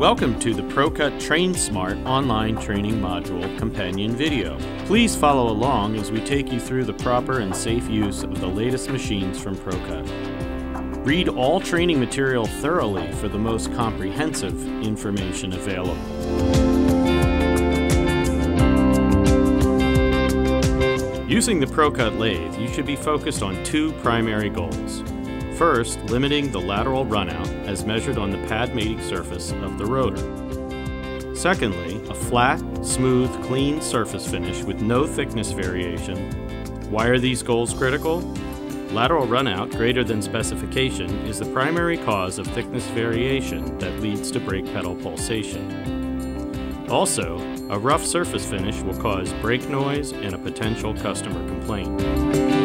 Welcome to the ProCut TrainSmart online training module companion video. Please follow along as we take you through the proper and safe use of the latest machines from ProCut. Read all training material thoroughly for the most comprehensive information available. Using the ProCut lathe, you should be focused on two primary goals. First, limiting the lateral runout as measured on the pad mating surface of the rotor. Secondly, a flat, smooth, clean surface finish with no thickness variation. Why are these goals critical? Lateral runout greater than specification is the primary cause of thickness variation that leads to brake pedal pulsation. Also, a rough surface finish will cause brake noise and a potential customer complaint.